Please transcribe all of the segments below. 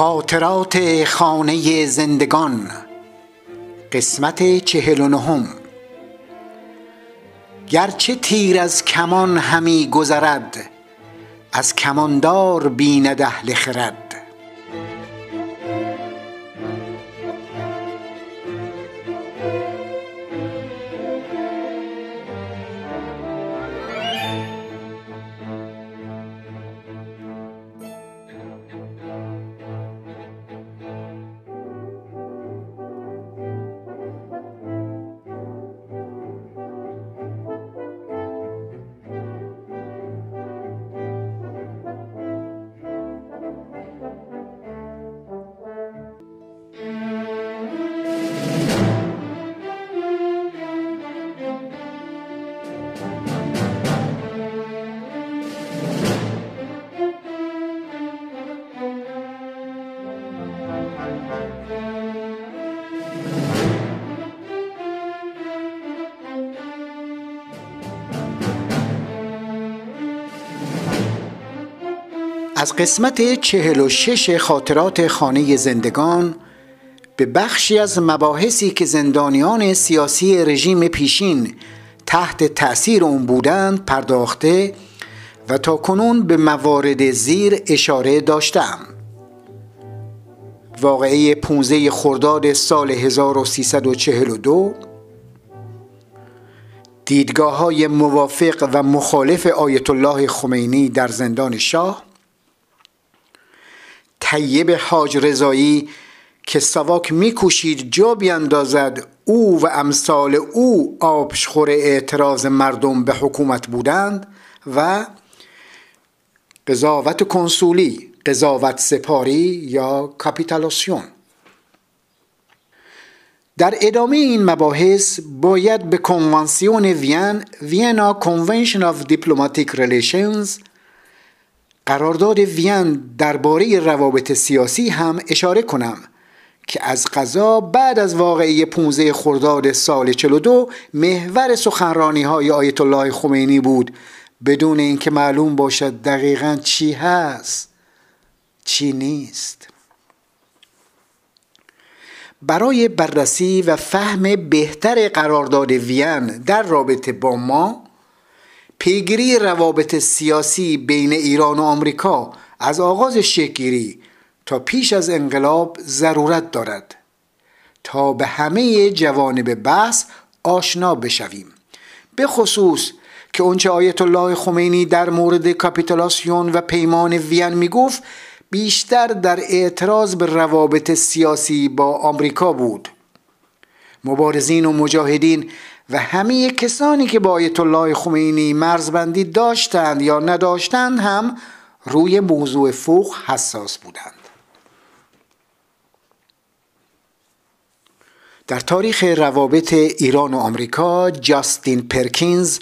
خاطرات خانه زندگان. قسمت چهل و نهم. گرچه تیر از کمان همی گذرد از کماندار بیند اهل خرد. از قسمت چهل و شش خاطرات خانه زندگان به بخشی از مباحثی که زندانیان سیاسی رژیم پیشین تحت تأثیر اون بودند پرداخته و تا کنون به موارد زیر اشاره داشتم. واقعه 15 خرداد سال 1342 دیدگاه های موافق و مخالف آیت الله خمینی در زندان شاه طیب حاج رضایی که ساواک میکوشید جا بیاندازد او و امثال او آبشخور اعتراض مردم به حکومت بودند و قضاوت کنسولی قضاوت سپاری یا کاپیتولاسیون. در ادامه این مباحث باید به کنوانسیون وین Vienna Convention of Diplomatic Relations قرارداد وین درباره روابط سیاسی هم اشاره کنم که از قضا بعد از واقعی 15 خرداد سال 42 محور سخنرانی های آیت الله خمینی بود بدون اینکه معلوم باشد دقیقا چی هست چی نیست. برای بررسی و فهم بهتر قرارداد وین در رابطه با ما پیگیری روابط سیاسی بین ایران و آمریکا از آغاز شکلگیری تا پیش از انقلاب ضرورت دارد. تا به همه جوانب بحث آشنا بشویم. به خصوص که اونچه آیت الله خمینی در مورد کاپیتولاسیون و پیمان وین می‌گفت بیشتر در اعتراض به روابط سیاسی با آمریکا بود. مبارزین و مجاهدین و همه کسانی که با آیت الله خمینی مرزبندی داشتند یا نداشتند هم روی موضوع فوق حساس بودند. در تاریخ روابط ایران و آمریکا جاستین پرکینز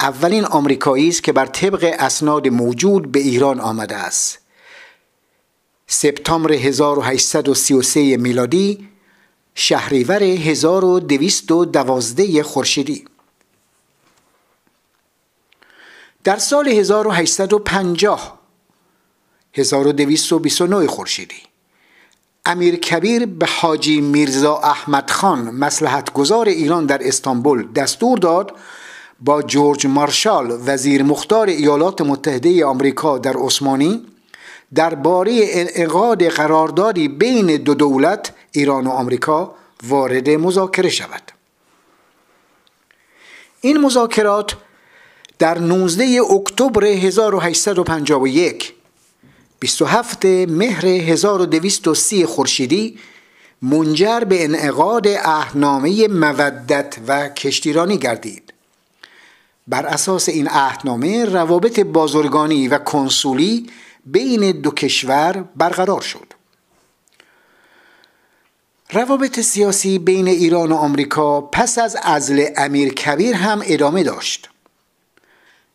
اولین آمریکایی است که بر طبق اسناد موجود به ایران آمده است. سپتامبر 1833 میلادی شهریور 1212 خورشیدی. در سال 1850 1229 خورشیدی امیر کبیر به حاجی میرزا احمد خان مسلحت گذار ایران در استانبول دستور داد با جورج مارشال وزیر مختار ایالات متحده آمریکا در عثمانی درباره انعقاد قراردادی بین دو دولت ایران و آمریکا وارد مذاکره شود. این مذاکرات در 19 اکتبر 1851 27 مهر 1230 خورشیدی منجر به انعقاد اهنامه مودت و کشتیرانی گردید. بر اساس این عهدنامه روابط بازرگانی و کنسولی بین دو کشور برقرار شد. روابط سیاسی بین ایران و آمریکا پس از ازل امیر کبیر هم ادامه داشت.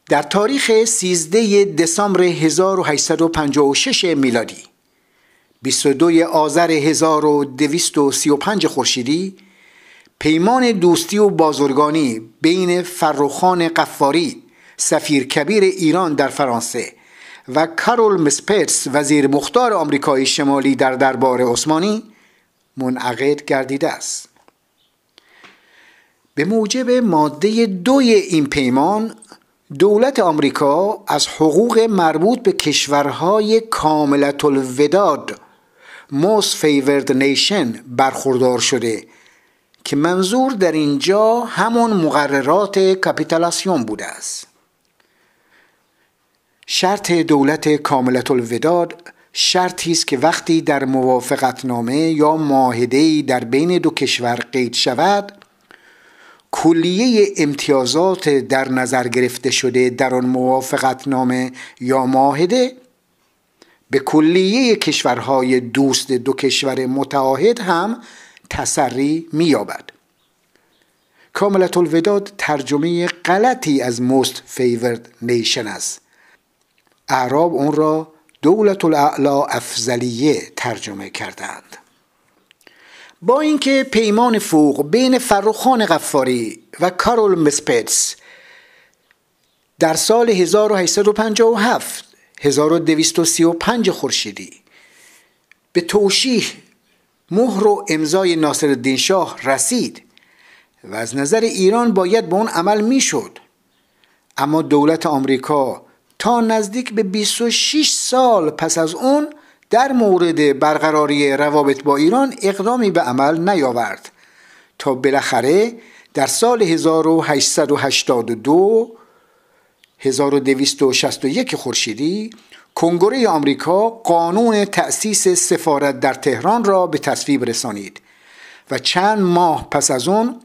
در تاریخ 13 دسامبر 1856 میلادی 22 آذر 1235 خورشیدی پیمان دوستی و بازرگانی بین فرخان قفاری سفیر کبیر ایران در فرانسه و کارول مسپتس وزیر مختار آمریکای شمالی در دربار عثمانی منعقد گردیده است. به موجب ماده دوی این پیمان دولت آمریکا از حقوق مربوط به کشورهای کاملت الوداد most favored nation برخوردار شده که منظور در اینجا همون مقررات کپیتالاسیون بوده است. شرط دولت کاملت الوداد شرطی است که وقتی در موافقتنامه یا معاهده در بین دو کشور قید شود کلیه امتیازات در نظر گرفته شده در آن موافقتنامه یا معاهده به کلیه کشورهای دوست دو کشور متعاهد هم تسری مییابد. کاملت الوداد ترجمه غلطی از most favored nation است. اعراب اون را دولت الاعلا افضلیه ترجمه کردند. با اینکه پیمان فوق بین فرخان غفاری و کارول مسپتس در سال 1857 1235 خورشیدی به توشیح مهر و امضای ناصر الدین شاه رسید و از نظر ایران باید به اون عمل می‌شد. اما دولت آمریکا تا نزدیک به 26 سال پس از اون در مورد برقراری روابط با ایران اقدامی به عمل نیاورد. تا بالاخره در سال 1882 1261 خورشیدی کنگره آمریکا قانون تأسیس سفارت در تهران را به تصویب رسانید و چند ماه پس از اون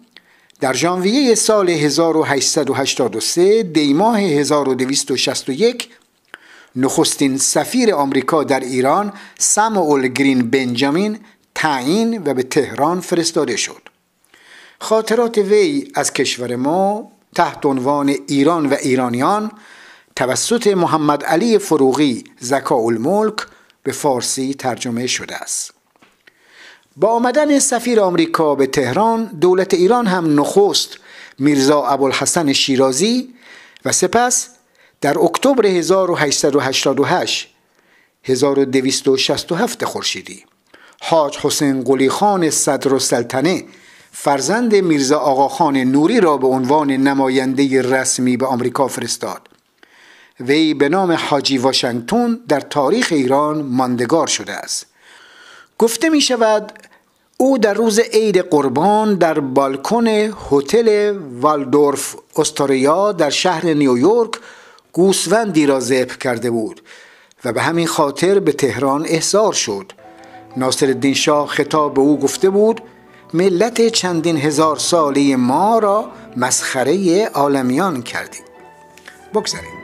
در ژانویه سال 1883 دیماه 1261 نخستین سفیر آمریکا در ایران ساموئل گرین بنجامین تعیین و به تهران فرستاده شد. خاطرات وی از کشور ما تحت عنوان ایران و ایرانیان توسط محمد علی فروغی زکا الملک به فارسی ترجمه شده است. با آمدن سفیر آمریکا به تهران دولت ایران هم نخست میرزا ابوالحسن شیرازی و سپس در اکتبر 1888 1267 خورشیدی. حاج حسین قلی خان صدر السلطنه فرزند میرزا آقاخان نوری را به عنوان نماینده رسمی به آمریکا فرستاد. وی به نام حاجی واشنگتن در تاریخ ایران ماندگار شده است. گفته می شود او در روز عید قربان در بالکن هتل والدورف استوریا در شهر نیویورک گوسفندی را ذبح کرده بود و به همین خاطر به تهران احضار شد. ناصر الدین شاه خطاب به او گفته بود ملت چندین هزار ساله ما را مسخره عالمیان کردید بگذاریم.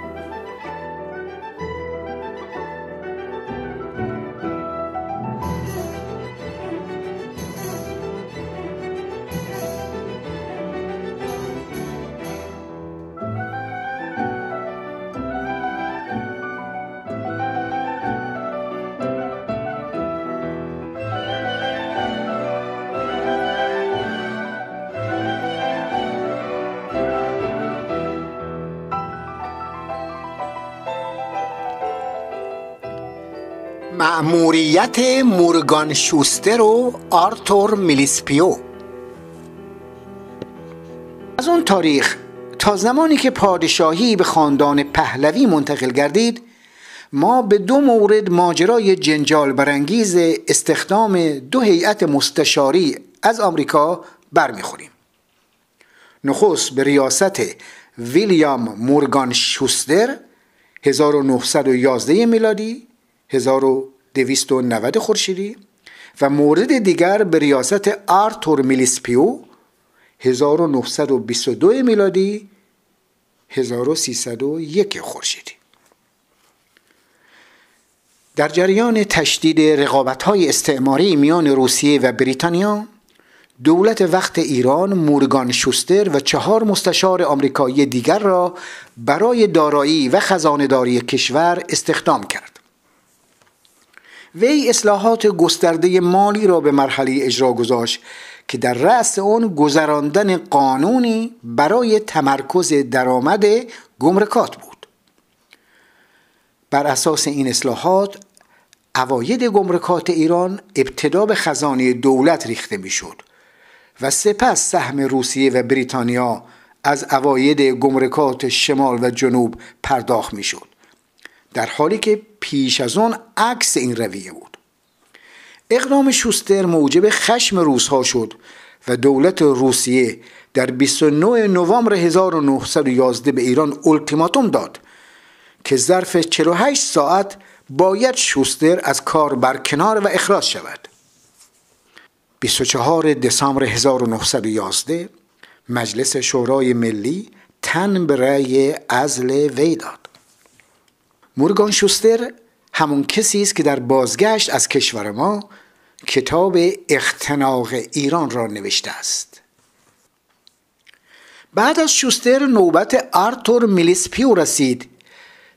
معموریت مورگان شوستر و آرتور میلیسپیو. از اون تاریخ تا زمانی که پادشاهی به خاندان پهلوی منتقل گردید ما به دو مورد ماجرای جنجال برانگیز استخدام دو هیئت مستشاری از آمریکا برمیخوریم. نخست به ریاست ویلیام مورگان شوستر 1911 میلادی 1290 خورشیدی و مورد دیگر به ریاست آرتور میلیسپیو 1922 میلادی 1301 خورشیدی. در جریان تشدید رقابت های استعماری میان روسیه و بریتانیا دولت وقت ایران مورگان شوستر و چهار مستشار آمریکایی دیگر را برای دارایی و خزانهداری کشور استخدام کرد. وی اصلاحات گسترده مالی را به مرحله اجرا گذاشت که در رأس آن گذراندن قانونی برای تمرکز درآمد گمرکات بود. بر اساس این اصلاحات عواید گمرکات ایران ابتدا به خزانه دولت ریخته می‌شد و سپس سهم روسیه و بریتانیا از عواید گمرکات شمال و جنوب پرداخت می‌شد. در حالی که پیش از آن عکس این رویه بود. اقدام شوستر موجب خشم روزها شد و دولت روسیه در 29 نوامبر 1911 به ایران التیماتوم داد که ظرف 48 ساعت باید شوستر از کار برکنار و اخراج شود. 24 دسامبر 1911 مجلس شورای ملی تن به رأی ازل وی داد. مورگان شوستر همون کسی است که در بازگشت از کشور ما کتاب اختناق ایران را نوشته است. بعد از شوستر نوبت آرتور میلیسپیو رسید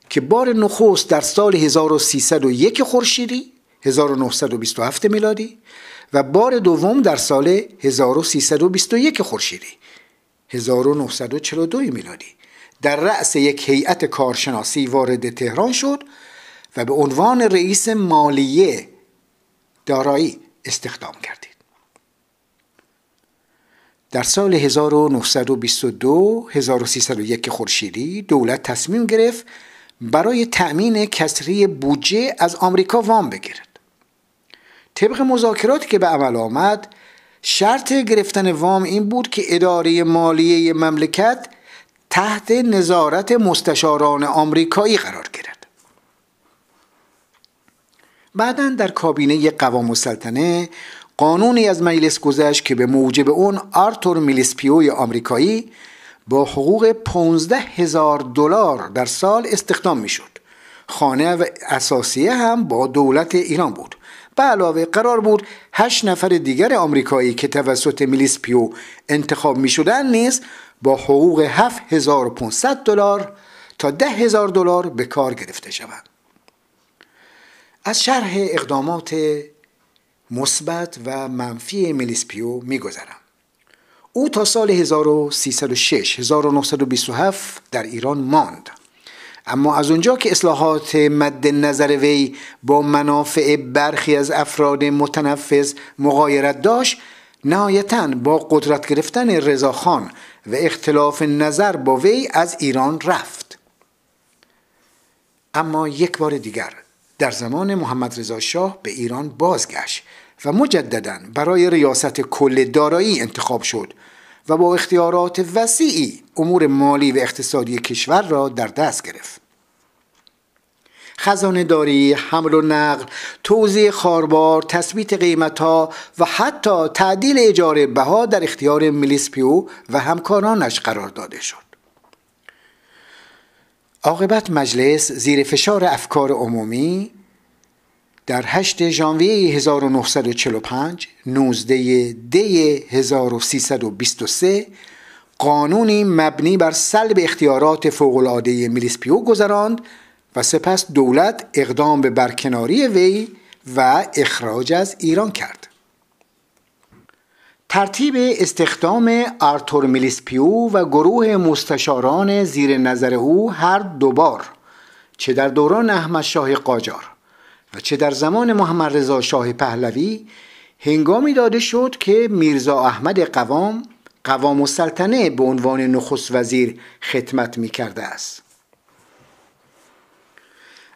که بار نخست در سال 1301 خورشیدی 1927 میلادی و بار دوم در سال 1321 خورشیدی 1942 میلادی. در رأس یک هیئت کارشناسی وارد تهران شد و به عنوان رئیس مالیه دارایی استخدام کردید. در سال 1922 1301 خورشیدی دولت تصمیم گرفت برای تأمین کسری بودجه از آمریکا وام بگیرد. طبق مذاکراتی که به عمل آمد شرط گرفتن وام این بود که اداره مالیه مملکت تحت نظارت مستشاران آمریکایی قرار گیرد. بعدا در کابینه قوام السلطنه قانونی از مجلس گذشت که به موجب اون آرتور میلیسپیوی آمریکایی با حقوق 15 هزار دلار در سال استخدام می‌شد. خانه و اساسیه هم با دولت ایران بود. به علاوه قرار بود هشت نفر دیگر آمریکایی که توسط میلیسپیو انتخاب می شدن نیز با حقوق 7500 دلار تا 10000 دلار به کار گرفته شوند از شرح اقدامات مثبت و منفی میلیسپیو میگذرم. او تا سال 1306 1927 در ایران ماند. اما از اونجا که اصلاحات مد نظر وی با منافع برخی از افراد متنفذ مغایرت داشت نهایتا با قدرت گرفتن رضاخان و اختلاف نظر با وی از ایران رفت. اما یک بار دیگر در زمان محمد رضا شاه به ایران بازگشت و مجددا برای ریاست کل دارایی انتخاب شد و با اختیارات وسیعی امور مالی و اقتصادی کشور را در دست گرفت. خزانه داری، حمل و نقل، توزیع خاربار، تثبیت قیمت ها و حتی تعدیل اجاره بها در اختیار میلیسپیو و همکارانش قرار داده شد. عاقبت مجلس زیر فشار افکار عمومی در 8 ژانویه 1945 19 دی 1323 قانونی مبنی بر سلب اختیارات فوق‌العاده میلیسپیو گذراند سپس دولت اقدام به برکناری وی و اخراج از ایران کرد. ترتیب استخدام آرتور میلیسپیو و گروه مستشاران زیر نظر او هر دوبار چه در دوران احمد شاه قاجار و چه در زمان محمد رضا شاه پهلوی هنگامی داده شد که میرزا احمد قوام قوام السلطنه به عنوان نخست وزیر خدمت می کرده است.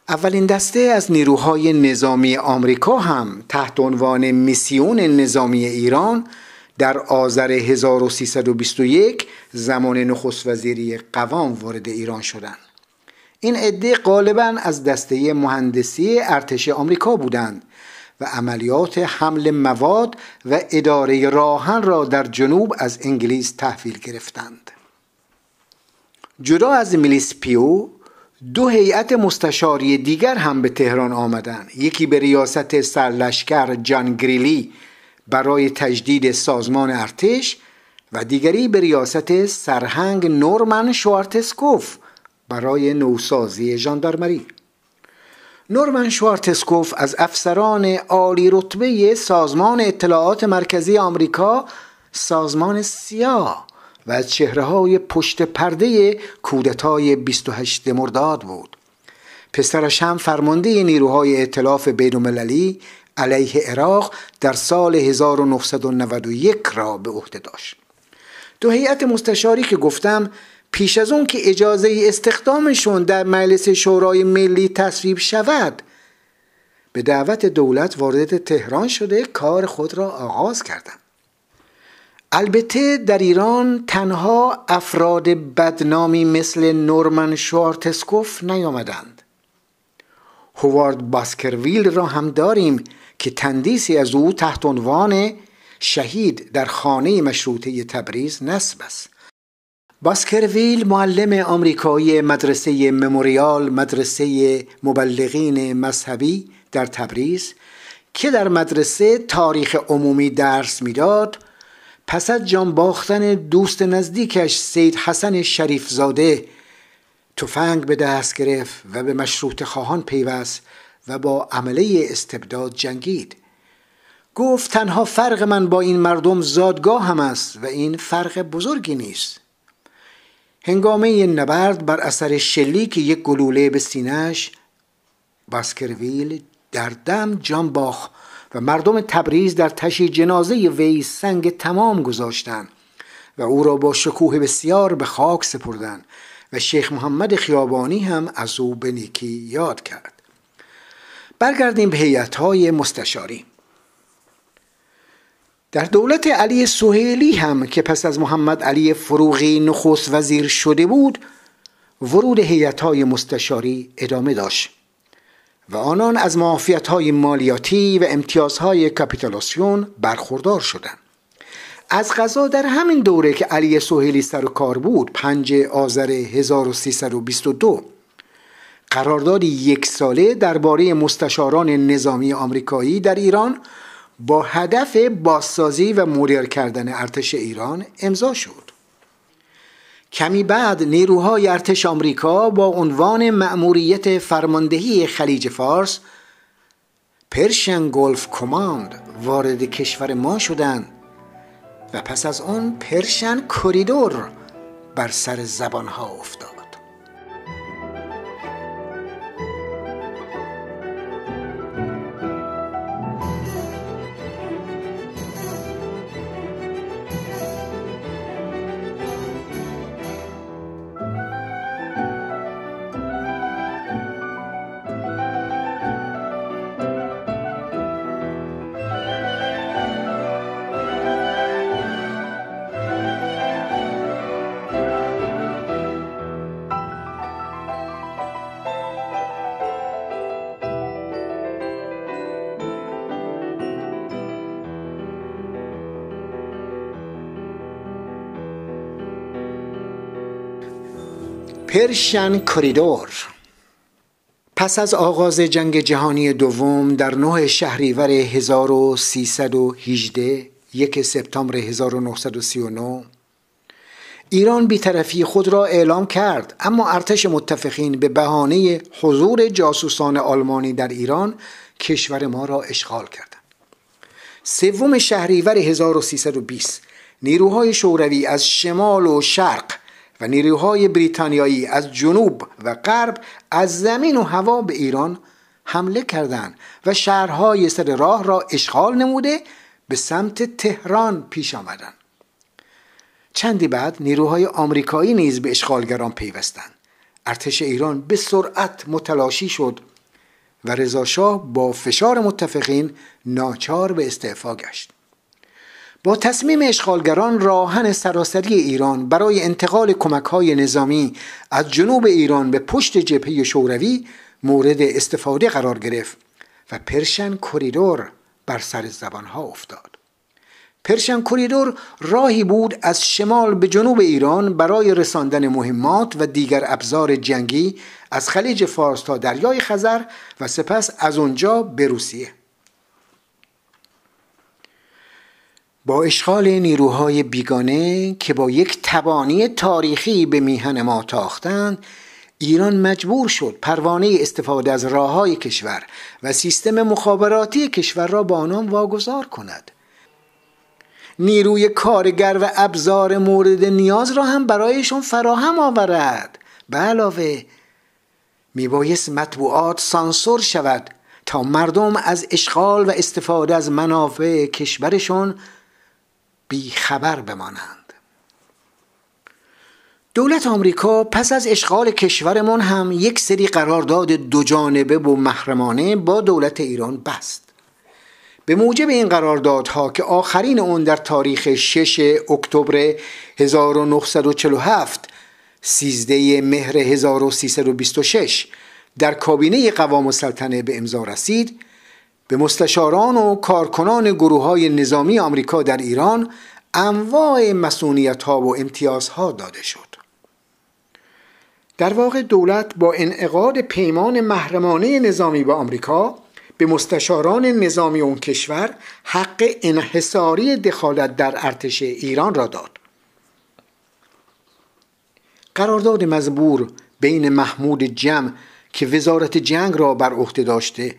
اولین دسته از نیروهای نظامی آمریکا هم تحت عنوان میسیون نظامی ایران در آذر 1321 زمان نخست وزیری قوام وارد ایران شدند. این عده غالبا از دسته مهندسی ارتش آمریکا بودند و عملیات حمل مواد و اداره راهن را در جنوب از انگلیس تحویل گرفتند. جدا از میلیس پیو دو هیئت مستشاری دیگر هم به تهران آمدند. یکی به ریاست سرلشکر جان گریلی برای تجدید سازمان ارتش و دیگری به ریاست سرهنگ نورمن شوارتسکوف برای نوسازی ژاندارمری. نورمن شوارتسکوف از افسران عالی رتبه سازمان اطلاعات مرکزی آمریکا سازمان سیاه. و از چهره های پشت پرده کودتای 28 مرداد بود. پسرش هم فرمانده نیروهای ائتلاف بینالمللی علیه عراق در سال 1991 را به عهده داشت. دو هیئت مستشاری که گفتم پیش از اون که اجازه استخدامشون در مجلس شورای ملی تصویب شود به دعوت دولت وارد تهران شده کار خود را آغاز کردند. البته در ایران تنها افراد بدنامی مثل نورمن شوارتسکوف نیامدند. هوارد باسکرویل را هم داریم که تندیسی از او تحت عنوان شهید در خانه مشروطه تبریز نصب است. باسکرویل معلم آمریکایی مدرسه مموریال مدرسه مبلغین مذهبی در تبریز که در مدرسه تاریخ عمومی درس می‌داد پس از جان باختن دوست نزدیکش سید حسن شریفزاده تفنگ به دست گرفت و به مشروط خواهان پیوست و با عمله استبداد جنگید. گفت تنها فرق من با این مردم زادگاه هم است و این فرق بزرگی نیست. هنگامه نبرد بر اثر شلیک یک گلوله به سینهش باسکرویل در دم جان باخ و مردم تبریز در تشی جنازه وی سنگ تمام گذاشتند و او را با شکوه بسیار به خاک سپردند و شیخ محمد خیابانی هم از او به نیکی یاد کرد. برگردیم به هیئت های مستشاری. در دولت علی سهیلی هم که پس از محمد علی فروغی نخست وزیر شده بود ورود هیئت های مستشاری ادامه داشت. و آنان از معافیت های مالیاتی و امتیازهای کپیتالاسیون برخوردار شدند. از غذا در همین دوره که علی سهیلی سر و کار بود پنج آذر 1322 قراردادی یک ساله درباره مستشاران نظامی آمریکایی در ایران با هدف بازسازی و مدر کردن ارتش ایران امضا شد. کمی بعد نیروهای ارتش آمریکا با عنوان مأموریت فرماندهی خلیج فارس پرشن گلف کماند وارد کشور ما شدند و پس از آن پرشن کریدور بر سر زبانها افتاد. پرشن کریدور پس از آغاز جنگ جهانی دوم در 9 شهریور 1318 یک سپتامبر 1939 ایران بیطرفی خود را اعلام کرد اما ارتش متفقین به بهانه حضور جاسوسان آلمانی در ایران کشور ما را اشغال کردند. سوم شهریور 1320 نیروهای شوروی از شمال و شرق نیروهای بریتانیایی از جنوب و غرب از زمین و هوا به ایران حمله کردند و شهرهای سر راه را اشغال نموده به سمت تهران پیش آمدند. چندی بعد نیروهای آمریکایی نیز به اشغالگران پیوستند. ارتش ایران به سرعت متلاشی شد و رضاشاه با فشار متفقین ناچار به استعفا گشت. با تصمیم اشغالگران راه‌آهن سراسری ایران برای انتقال کمک های نظامی از جنوب ایران به پشت جبهه شوروی مورد استفاده قرار گرفت و Persian Corridor بر سر زبانها افتاد. Persian Corridor راهی بود از شمال به جنوب ایران برای رساندن مهمات و دیگر ابزار جنگی از خلیج فارس تا دریای خزر و سپس از آنجا به روسیه. با اشغال نیروهای بیگانه که با یک تبانی تاریخی به میهن ما تاختند ایران مجبور شد پروانه استفاده از راه کشور و سیستم مخابراتی کشور را با آنان واگذار کند. نیروی کارگر و ابزار مورد نیاز را هم برایشان فراهم آورد. به علاوه میبایست مطبوعات سانسور شود تا مردم از اشغال و استفاده از منافع کشورشون بیخبر بمانند. دولت آمریکا پس از اشغال کشورمان هم یک سری قرارداد دو جانبه و محرمانه با دولت ایران بست. به موجب این قراردادها که آخرین اون در تاریخ 6 اکتبر 1947 13 مهر 1326 در کابینه قوام السلطنه به امضا رسید به مستشاران و کارکنان گروه های نظامی آمریکا در ایران انواع مسئولیت ها و امتیازها داده شد. در واقع دولت با انعقاد پیمان محرمانه نظامی با آمریکا به مستشاران نظامی اون کشور حق انحصاری دخالت در ارتش ایران را داد. قرارداد مزبور بین محمود جمع که وزارت جنگ را بر عهده داشته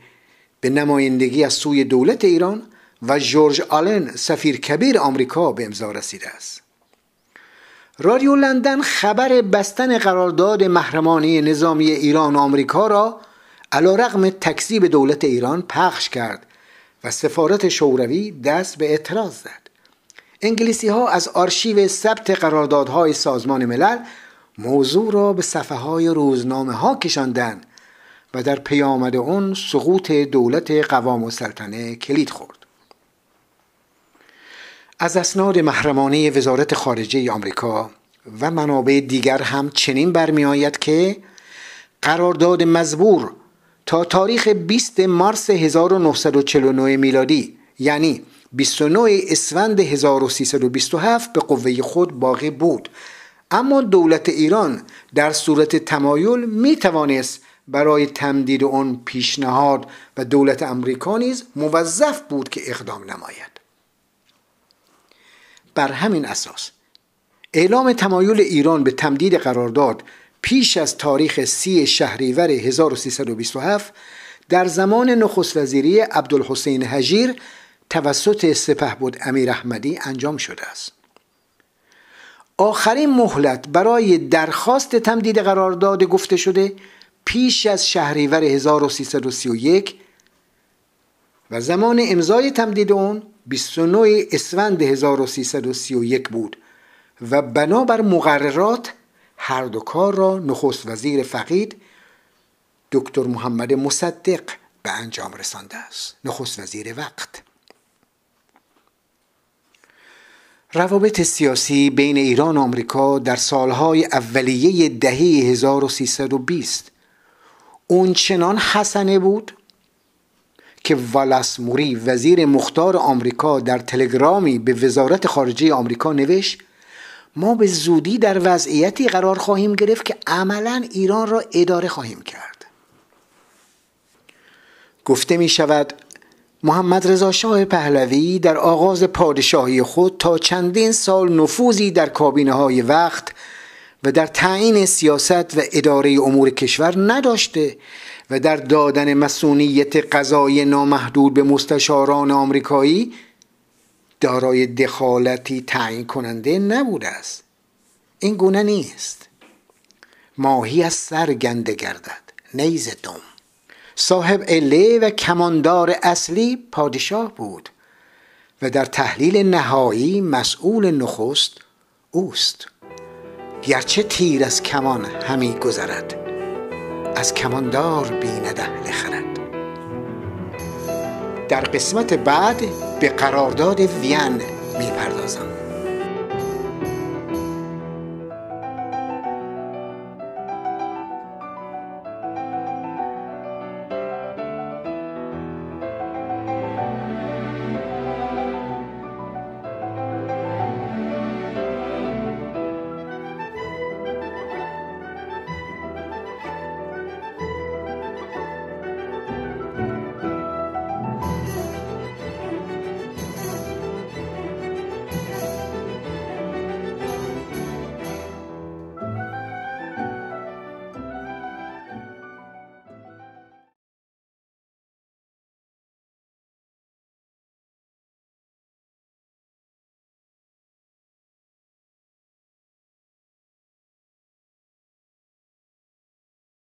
به نمایندگی از سوی دولت ایران و جورج آلن سفیر کبیر آمریکا به امضا رسیده است. رادیو لندن خبر بستن قرارداد محرمانه نظامی ایران و آمریکا را علا رغم تکذیب دولت ایران پخش کرد و سفارت شوروی دست به اعتراض زد. انگلیسی ها از آرشیو ثبت قراردادهای سازمان ملل موضوع را به صفحه های روزنامه ها کشاندند و در پیامد اون سقوط دولت قوام السلطنه کلید خورد. از اسناد محرمانه وزارت خارجه آمریکا و منابع دیگر هم چنین برمیآید که قرارداد مزبور تا تاریخ 20 مارس 1949 میلادی یعنی 29 اسفند 1327 به قوه خود باقی بود. اما دولت ایران در صورت تمایل می توانست برای تمدید آن پیشنهاد و دولت امریکا نیز موظف بود که اقدام نماید. بر همین اساس اعلام تمایل ایران به تمدید قرارداد پیش از تاریخ سی شهریور 1327 در زمان نخست وزیری عبدالحسین هجیر توسط سپهبد امیر احمدی انجام شده است. آخرین مهلت برای درخواست تمدید قرارداد گفته شده پیش از شهریور 1331 و زمان امضای تمدید اون 29 اسفند 1331 بود و بنابر مقررات هر دو کار را نخست وزیر فقید دکتر محمد مصدق به انجام رسانده است. نخست وزیر وقت. روابط سیاسی بین ایران و آمریکا در سالهای اولیه دهه 1320 اون چنان حسنه بود که والاس موری وزیر مختار آمریکا در تلگرامی به وزارت خارجه آمریکا نوشت ما به زودی در وضعیتی قرار خواهیم گرفت که عملا ایران را اداره خواهیم کرد. گفته می شود محمد رضا شاه پهلوی در آغاز پادشاهی خود تا چندین سال نفوذی در کابینه های وقت و در تعیین سیاست و اداره امور کشور نداشته و در دادن مسئولیت قضای نامحدود به مستشاران آمریکایی دارای دخالتی تعیین کننده نبوده است. این گونه نیست. ماهی از سر گنده گردد. نیز دم صاحب عله و کماندار اصلی پادشاه بود و در تحلیل نهایی مسئول نخست اوست. گرچه تیر از کمان همی گذرد از کماندار بیند اهل خرد. در قسمت بعد به قرارداد وین می‌پردازم